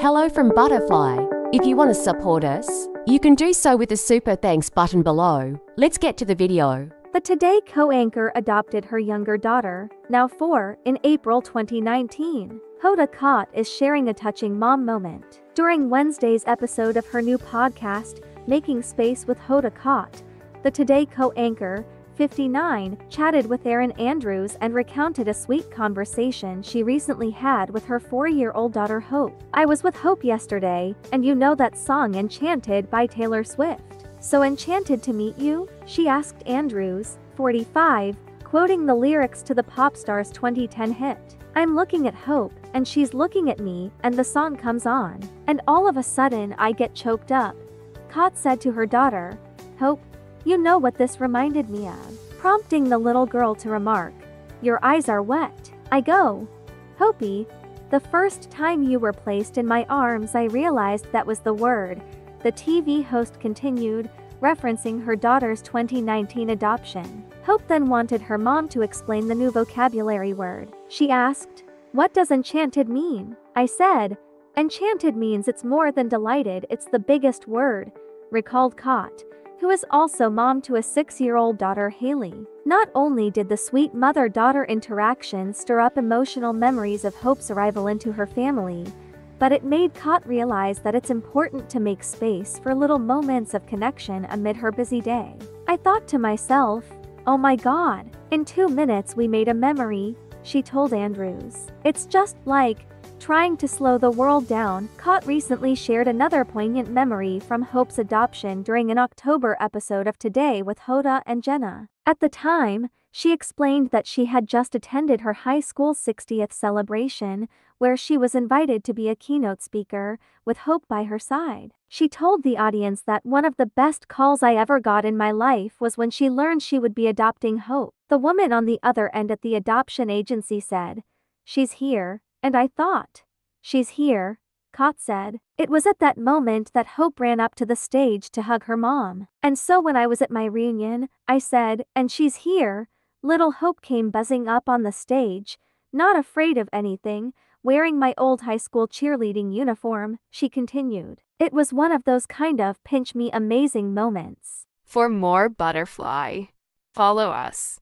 Hello from Butterfly. If you want to support us, you can do so with the super thanks button below. Let's get to the video. The Today co anchor adopted her younger daughter, now four, in April 2019. Hoda Kotb is sharing a touching mom moment. During Wednesday's episode of her new podcast, Making Space with Hoda Kotb, the Today co anchor, 59, chatted with Erin Andrews and recounted a sweet conversation she recently had with her four year old daughter Hope. I was with Hope yesterday, and you know that song Enchanted by Taylor Swift. So enchanted to meet you? She asked Andrews, 45, quoting the lyrics to the pop star's 2010 hit. I'm looking at Hope, and she's looking at me, and the song comes on. And all of a sudden, I get choked up. Kotb said to her daughter, Hope, you know what this reminded me of, prompting the little girl to remark, Your eyes are wet. I go. Hopey, the first time you were placed in my arms, I realized that was the word. The TV host continued, referencing her daughter's 2019 adoption. Hope then wanted her mom to explain the new vocabulary word. She asked, What does enchanted mean? I said, Enchanted means it's more than delighted, it's the biggest word, recalled Kotb who is also mom to a six year old daughter, Haley. Not only did the sweet mother daughter interaction stir up emotional memories of Hope's arrival into her family, but it made Kotb realize that it's important to make space for little moments of connection amid her busy day. I thought to myself, oh my god, in two minutes we made a memory, she told Andrews. It's just like, Trying to slow the world down, Kotb recently shared another poignant memory from Hope's adoption during an October episode of Today with Hoda and Jenna. At the time, she explained that she had just attended her high school 60th celebration, where she was invited to be a keynote speaker, with Hope by her side. She told the audience that one of the best calls I ever got in my life was when she learned she would be adopting Hope. The woman on the other end at the adoption agency said, She's here, and I thought, she's here, Kotb said. It was at that moment that Hope ran up to the stage to hug her mom. And so when I was at my reunion, I said, and she's here, little Hope came buzzing up on the stage, not afraid of anything, wearing my old high school cheerleading uniform, she continued. It was one of those kind of pinch me amazing moments. For more Butterfly, follow us